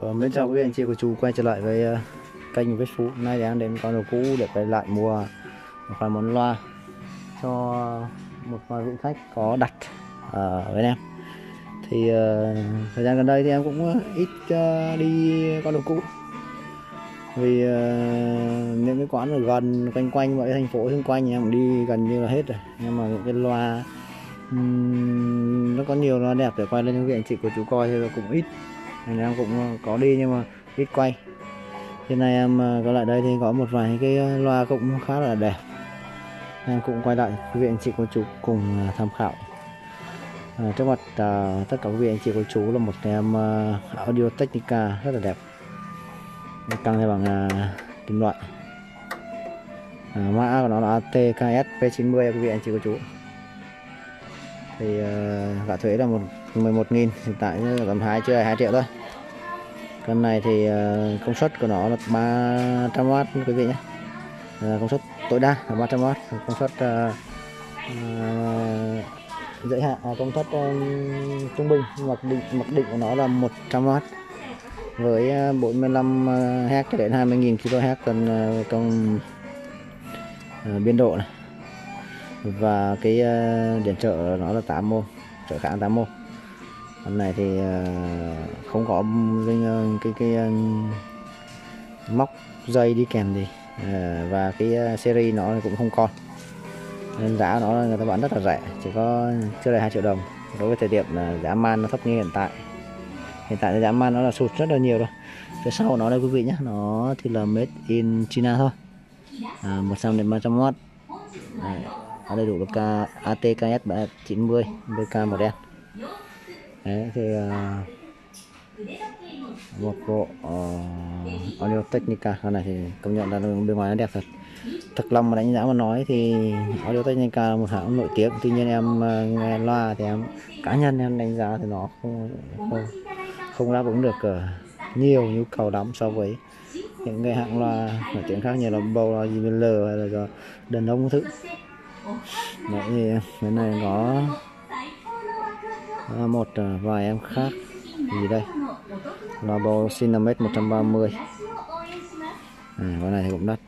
Ờ, mến chào quý vị anh chị cô chú quay trở lại với uh, kênh Vết Phú. Hôm nay thì em đến con đồ cũ để quay lại mua một vài món loa cho một vài vị khách có đặt ờ, ở với em. Thì uh, thời gian gần đây thì em cũng ít uh, đi con đồ cũ. Vì uh, những cái quán ở gần quanh quanh mọi thành phố xung quanh thì em cũng đi gần như là hết rồi. Nhưng mà những cái loa um, nó có nhiều loa đẹp để quay lên cho quý vị anh chị của chú coi thì cũng ít nên em cũng ờ, có đi nhưng mà ít quay. Hiện nay em ờ, có lại đây thì có một vài cái ờ, loa cũng khá là đẹp. Em cũng quay lại quý vị anh chị cô chú cùng tham khảo. À, trước mặt à, tất cả quý vị anh chị cô chú là một em uh, audio technica rất là đẹp. Căng theo bằng uh, kim loại. À, mã của nó là ATKS P90 quý vị anh chị cô chú. Thì uh, cả thuế là một 11.000 hiện tại tầm 2 chưa 2 triệu thôi con này thì ờ, công suất của nó là 300W quý vị nhé. Ờ, công suất tối đa là 300W công suất uh, uh, giới hạn công suất uh, trung bình mặc định mặc định của nó là 100W với 45 Hz cho đến 20.000 kHz cần uh, công biên độ này. Và cái điện trợ nó là 8 mô trợ kháng 8 mô hôm này thì ờ, không có cái ờ, cái, cái ờ, móc dây đi kèm gì và cái series nó cũng không còn. Nên giá nó người ta bán rất là rẻ chỉ có chưa đầy 2 triệu đồng. Đối với thời điểm là giá man nó thấp như hiện tại. Hiện tại giá man nó là sụt rất là nhiều rồi. Phía sau nó đây quý vị nhé nó thì là made in China thôi. À, 100 đến 300W Đấy, nó đầy đủ BK ATKS 90 BK màu đen. Đấy, thì uh, một bộ uh, audio technica. Con này thì công nhận là bên ngoài nó đẹp thật. Thật lòng mà đánh giá mà nói thì audio technica là một hãng nổi tiếng. Tuy nhiên em uh, nghe loa thì em cá nhân em đánh giá thì nó không không, không đáp ứng được uh, nhiều nhu cầu lắm so với những cái hãng loa nổi tiếng khác như là bầu loa JBL hay là do đần đông thứ. Đấy thì cái này có À, một à, vài em khác. Gì đây là bầu Cinemet 130 à, con này thì cũng đắt.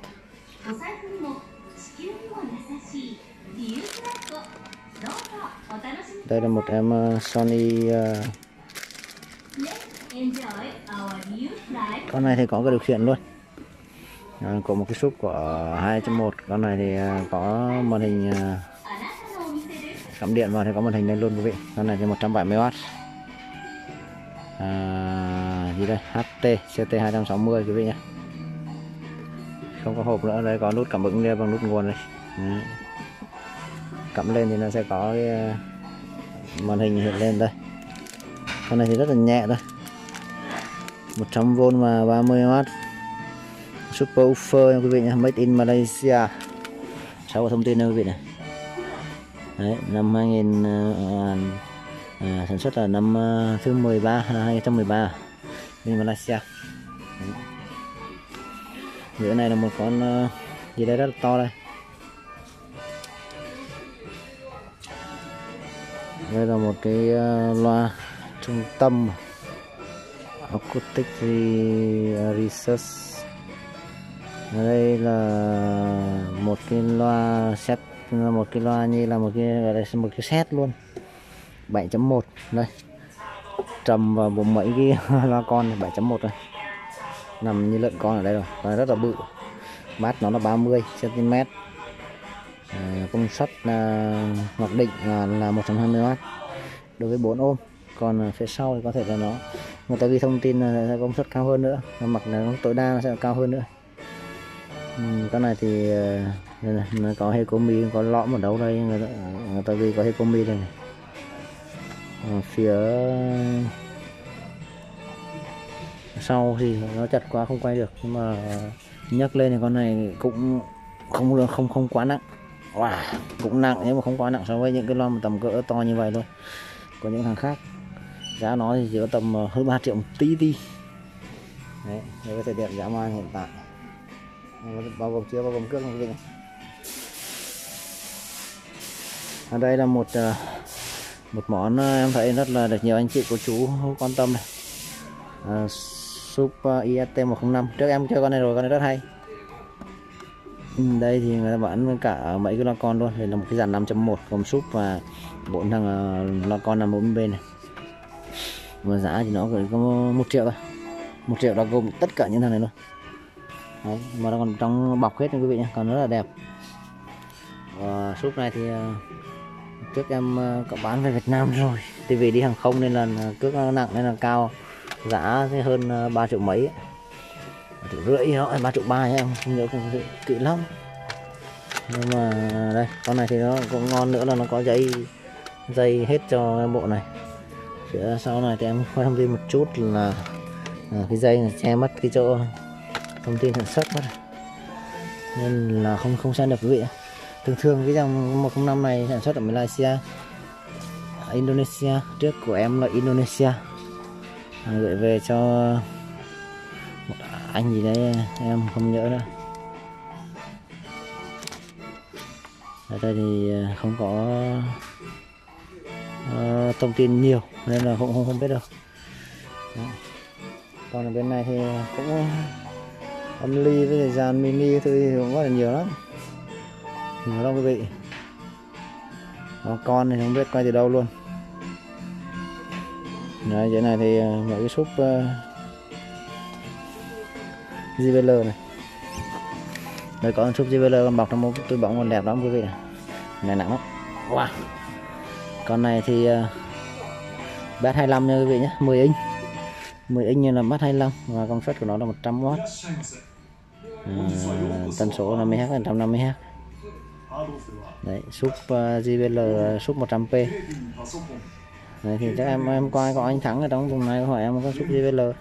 Đây là một em à, Sony uh, con này thì có cái điều khiển luôn. À, có một cái súp của 2.1 con này thì có màn hình uh, cắm điện vào thì có màn hình lên luôn quý vị. Con này thì 170W à, gì đây? HT CT 260 quý vị nhé. Không có hộp nữa. Đây có nút cảm ứng bằng nút nguồn này Đấy. cắm lên thì nó sẽ có cái ờ, màn hình hiện lên đây. Con này thì rất là nhẹ thôi. 100V mà 30W Super Ufer nha quý vị nhé. Made in Malaysia. Sau thông tin nha quý vị này? Đấy, năm 2000 à, ờ, ờ, à, sản xuất là năm uh, thứ 13 2013 bên Malaysia. Giữa này là một con gì đây rất là to đây. Đây là một cái loa trung tâm. Acoustic research. Đây là một cái loa set một cái loa như là một cái gọi là một cái set luôn. 7.1 đây. Trầm vào bộ mấy cái loa con 7.1 đây nằm như lợn con ở đây rồi và rất là bự. Mát nó là 30 cm à, công suất là mặc định là, là 120W đối với 4 ôm. Còn phía sau thì có thể là nó người ta ghi thông tin là công suất cao hơn nữa. Mặc là tối đa nó sẽ cao hơn nữa. Ừ, con này thì ờ, đây này, nó có Hecomi có lõm ở đâu đây? Người ta, người ta ghi có Hecomi đây này. Ở phía sau thì nó chặt quá không quay được nhưng mà nhấc lên thì con này cũng không không không quá nặng. Wow, cũng nặng nhưng mà không quá nặng so với những cái lon tầm cỡ to như vậy thôi. Có những thằng khác giá nó thì chỉ có tầm ờ, hơn 3 triệu một tí đấy đây cái thời điểm giá man hiện tại. Bao gồm chưa bao gồm cước không? Ở đây là một ờ, một món ờ, em thấy rất là được nhiều anh chị cô chú quan tâm này. À, Super IST 105 trước em chơi con này rồi con này rất hay. Ừ, đây thì người ta bán cả mấy cái loa con luôn. Đây là một cái dàn 5.1 gồm súp và bốn thằng loa con nằm bốn bên này. Và giá thì nó có một triệu thôi. Một triệu đó gồm tất cả những thằng này luôn. Đấy, mà nó còn trong bọc hết nha quý vị nhé còn rất là đẹp. Và súp này thì uh, trước em ờ, có bán về Việt Nam rồi. Thì vì đi hàng không nên là ờ, cước nó nặng nên là cao. Giá thì hơn ờ, 3 triệu mấy ấy triệu rưỡi nó ba triệu ba em không nhớ không kỹ lắm. Nhưng mà đây con này thì nó cũng ngon nữa là nó có dây dây hết cho bộ này. Phía sau này thì em có thông tin một chút là, là cái dây này che mất cái chỗ thông tin sản xuất mất. Nên là không không xem được quý vị thường thường cái dòng 105 này sản xuất ở Malaysia Indonesia. Trước của em là Indonesia. À, gửi về cho một anh gì đấy em không nhớ nữa. Ở đây thì à, không có uh, thông tin nhiều nên là không không, không biết được Đó. còn ở bên này thì cũng âm ly với dàn mini thôi thì cũng rất là nhiều lắm nhiều lắm quý vị. Đó, con thì không biết quay từ đâu luôn. Đấy, cái này thì ờ, mấy cái súp uh, JBL này. Đây có súp JBL con bọc trong một túi bóng còn đẹp lắm quý vị này nặng lắm. Wow. Con này thì uh, bát 25 nha quý vị nhé. 10 inch. 10 inch như là bát 25 và công suất của nó là 100W à, tần số 50Hz 150Hz đấy súp ờ, uh, JBL ờ, súp 100p Đấy, thì chắc em em coi có anh thắng ở trong vùng này hỏi em có súp JBL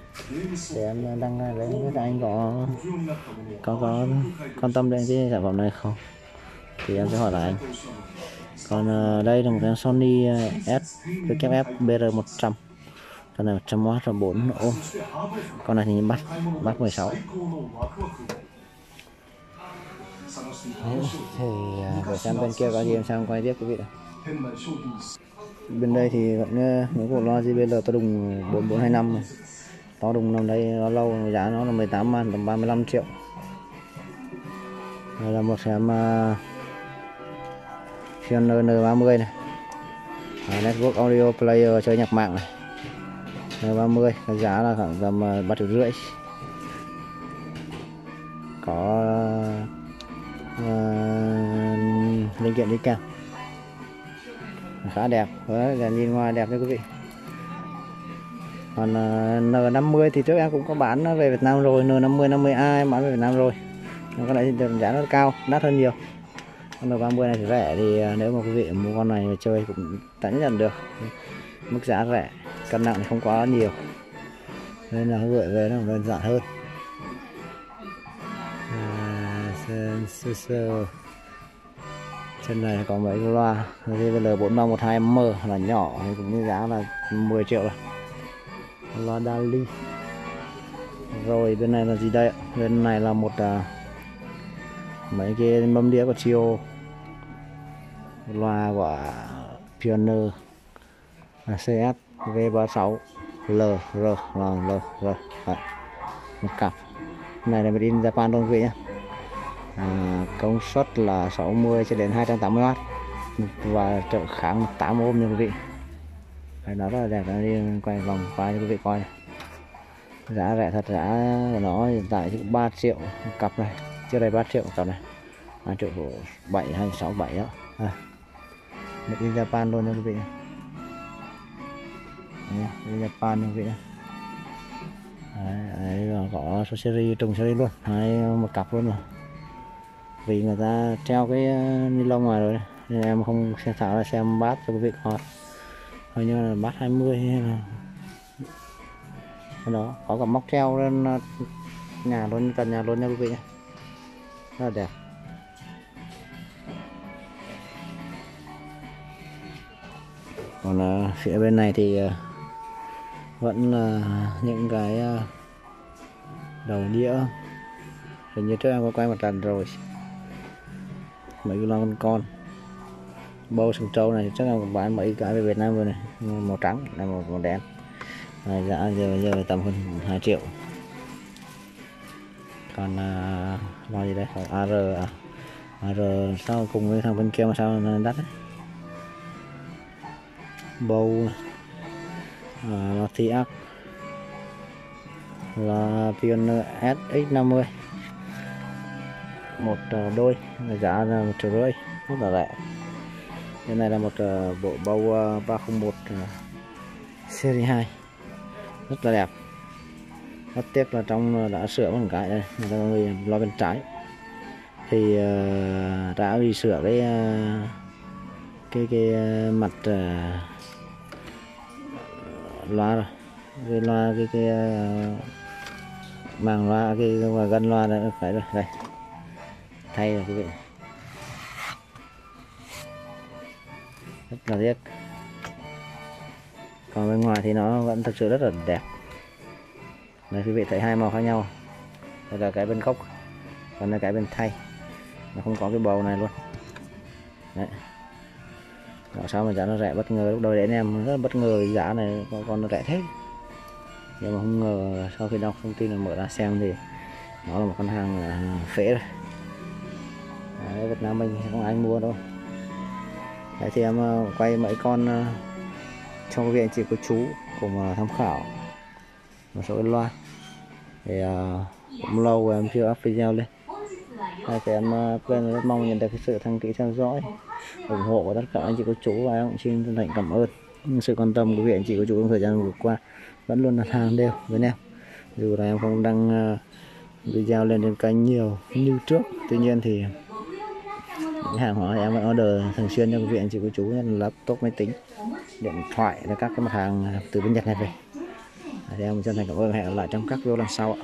để em ờ, đăng lên các anh có có có quan tâm đến cái sản phẩm này không. Thì em sẽ hỏi lại anh. Còn uh, đây là một cái Sony S WF BR100 con này 100W và 4 ôm con này thì bắt bắt 16 Đấy, thì uh, để xem bên kia có gì em sang quay tiếp quý vị ạ? Bên đây thì vẫn à, mấy cuộc loa JBL to đùng 4425 này. to đùng nằm đây nó lâu giá nó là 18 man tầm 35 triệu. Đây là một xem uh, N30 này. À, Network Audio Player chơi nhạc mạng này. N30 cái giá là khoảng tầm à, 3 triệu rưỡi. Có uh, linh kiện đi kèm. Khá đẹp đấy là nhìn ngoài đẹp đấy quý vị. Còn ờ, uh, N50 thì trước em cũng có bán về Việt Nam rồi N50 50A bán về Việt Nam rồi. Nó có lẽ giá nó cao đắt hơn nhiều. Con N30 này thì rẻ thì ờ, nếu mà quý vị mua con này mà chơi cũng tận nhận được. Mức giá rẻ cân nặng thì không quá nhiều. Nên là gửi về nó đơn giản hơn. Sơ sơ. Trên này có mấy loa. JBL 4312M là nhỏ thì cũng như giá là 10 triệu rồi. Loa Dali. Rồi bên này là gì đây ạ? Bên này là một à, mấy cái mâm đĩa của Chio. Loa của Pioneer. CS V36 L R L L R một cặp. Này là made in Japan luôn quý vị nhé à, công suất là 60 cho đến 280W và trợ kháng 8 ôm nha quý vị. Đấy, nó rất là đẹp nó đi quay vòng qua cho quý vị coi. Giá rẻ thật giá của nó hiện tại chỉ 3 triệu cặp này. Chưa đây 3 triệu cặp này. 3 triệu 7 hay 6 7 đó à. Được đi Japan luôn nha quý vị. Đi Japan nha quý vị. Đấy, đấy, có số series trùng series luôn. Hai một cặp luôn rồi vì người ta treo cái ờ, ni lông ngoài rồi. Nên em không xem thảo là xem bát cho quý vị coi. Hình như là bát 20 hay là đó có cả móc treo lên ờ, nhà luôn cần nhà luôn nha quý vị rất là đẹp. Còn uh, phía bên này thì uh, vẫn là uh, những cái uh, đầu đĩa. Hình như trước em có quay một lần rồi mấy cái con con. Bầu sừng trâu này chắc là bán mấy cái về Việt Nam rồi này. Màu trắng này màu, màu đen. Này giá giờ giờ tầm hơn 2 triệu. Còn à, lo gì đây? Ờ, Còn AR à AR sao cùng với thằng bên kia mà sao đắt đấy bầu à, là thi ác là Pioneer SX50 một ờ, đôi giá là một triệu rưỡi, rất là rẻ. Cái này là một ờ, bộ bầu 301 ờ, series 2 rất là đẹp. Rất tiếc là trong đã sửa một cái đây người ta người lo bên trái. Thì đã bị sửa cái cái cái mặt loa rồi. Cái loa, cái cái màng loa, cái và loa đã phải rồi, đây thay rồi quý vị. Rất là tiếc. Còn bên ngoài thì nó vẫn thực sự rất là đẹp. Đây quý vị thấy hai màu khác nhau. Đây là cái bên gốc còn là cái bên thay. Nó không có cái bầu này luôn. Đấy. Bảo sao mà giá nó rẻ bất ngờ. Lúc đầu đến em rất là bất ngờ giá này con, con nó rẻ thế. Nhưng mà không ngờ sau khi đọc thông tin là mở ra xem thì nó là một con hàng à, phế rồi. Đấy, Việt Nam mình không ai mua đâu. Đấy thì em ờ, quay mấy con ờ, trong viện chỉ có chú cùng ờ, tham khảo. Một số cái loa. Thì cũng lâu rồi em chưa up video lên. Đấy, thì em quên rất mong nhận được cái sự đăng ký theo dõi ủng hộ của tất cả anh chị cô chú. Và em cũng xin chân thành cảm ơn những sự quan tâm của viện anh chị cô chú trong thời gian vừa qua. Vẫn luôn đặt hàng đều với em. Dù là em không đăng video lên trên kênh nhiều như trước tuy nhiên thì những hàng hóa em vẫn order thường xuyên cho quý vị, anh chị, cô chú laptop, máy tính, điện thoại và các cái mặt hàng từ bên Nhật này về. Thì em chân thành cảm ơn, hẹn gặp lại trong các video lần sau ạ.